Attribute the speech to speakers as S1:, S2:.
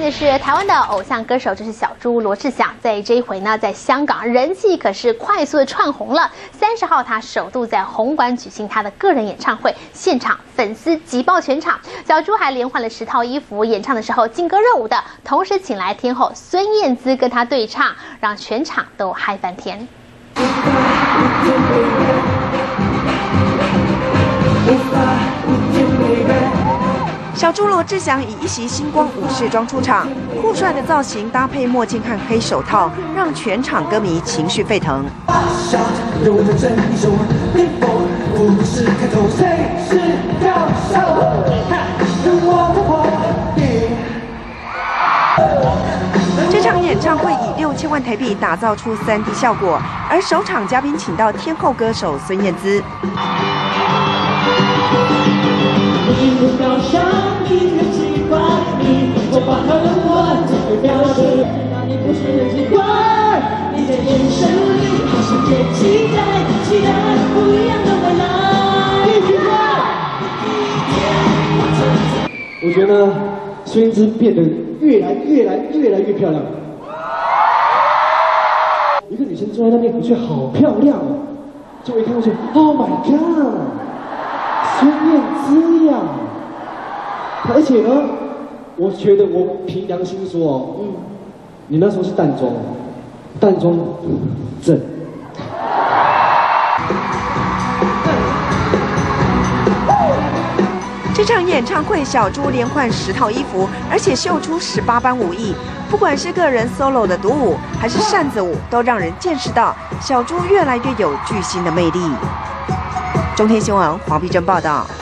S1: 心的是，台湾的偶像歌手这是小猪罗志祥，在这一回呢，在香港人气可是快速的窜红了。三十号，他首度在红馆举行他的个人演唱会，现场粉丝挤爆全场。小猪还连换了十套衣服，演唱的时候劲歌热舞的，同时请来天后孙燕姿跟他对唱，让全场都嗨翻天。
S2: 小猪罗志祥以一袭星光武士装出场，酷帅的造型搭配墨镜和黑手套，让全场歌迷情绪沸腾。这场演唱会以六千万台币打造出 3D 效果，而首场嘉宾请到天后歌手孙燕姿。
S3: 你不是个机关，
S4: 你的人
S3: 生
S4: 里好像也期待，期待不一样的未来
S3: 我觉得孙燕姿变得越来越来越来越漂亮。一个女生坐在那边，我觉得好漂亮哦。就一看过去，Oh my god，孙燕姿呀！而且呢，我觉得我凭良心说哦，嗯，你那时候是淡妆，淡妆正。
S2: 这场演唱会，小猪连换十套衣服，而且秀出十八般武艺。不管是个人 solo 的独舞，还是扇子舞，都让人见识到小猪越来越有巨星的魅力。中天新闻黄碧珍报道。